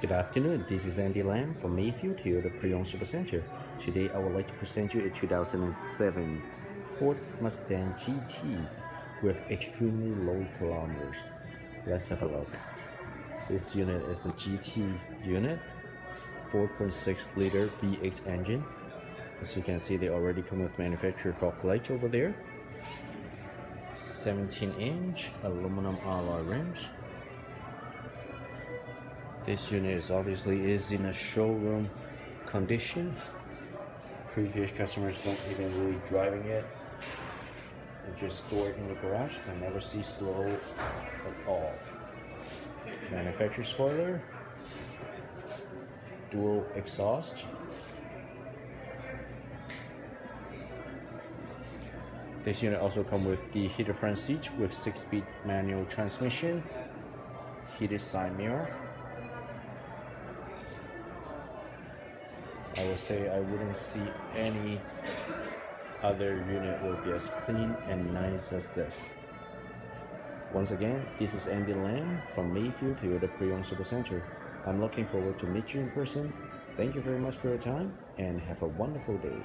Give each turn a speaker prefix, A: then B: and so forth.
A: Good afternoon, this is Andy Lam from Mayfield Toyota Pre-Owned Supercenter. Today I would like to present you a 2007 Ford Mustang GT with extremely low kilometers. Let's have a look. This unit is a GT unit, 4.6 liter V8 engine. As you can see, they already come with manufacturer fog lights over there. 17 inch aluminum alloy rims this unit is obviously is in a showroom condition. Previous customers don't even really driving it. Just store it in the garage and never see slow at all. Manufacturer spoiler, dual exhaust. This unit also comes with the heated front seat with 6-speed manual transmission, heated side mirror, I would say I wouldn't see any other unit will be as clean and nice as this. Once again, this is Andy Lam from Mayfield Toyota Pre-Owned Supercenter. I'm looking forward to meet you in person. Thank you very much for your time and have a wonderful day.